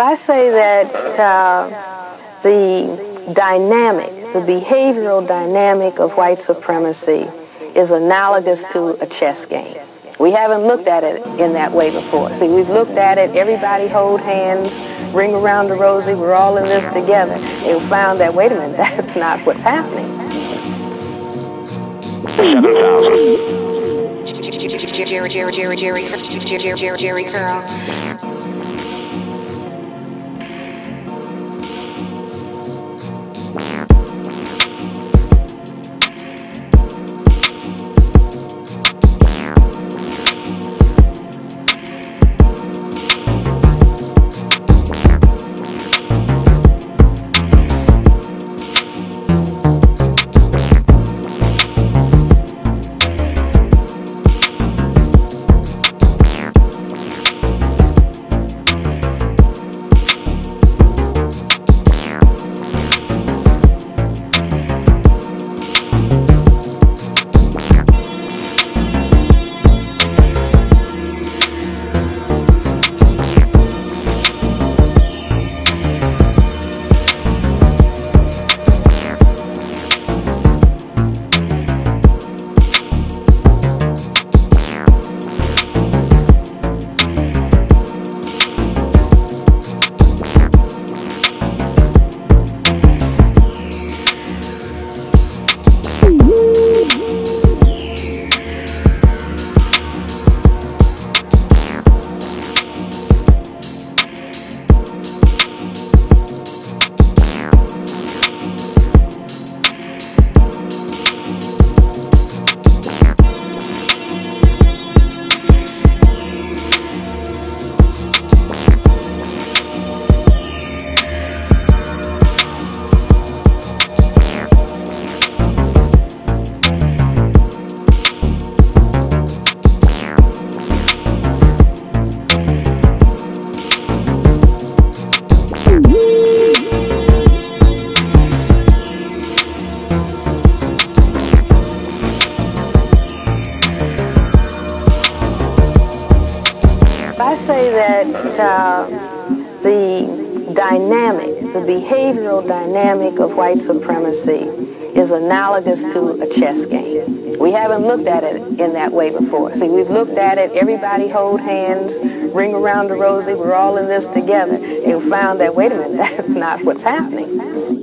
I say that uh, the dynamic, the behavioral dynamic of white supremacy is analogous to a chess game. We haven't looked at it in that way before. See, we've looked at it, everybody hold hands, ring around the rosy, we're all in this together. And found that, wait a minute, that's not what's happening. 7,000. Jerry, Jerry, Jerry, Jerry, Jerry, Jerry, Jerry, Jerry Curl. I say that uh, the dynamic, the behavioral dynamic of white supremacy is analogous to a chess game. We haven't looked at it in that way before. See, we've looked at it, everybody hold hands, ring around the rosy, we're all in this together, and found that, wait a minute, that's not what's happening.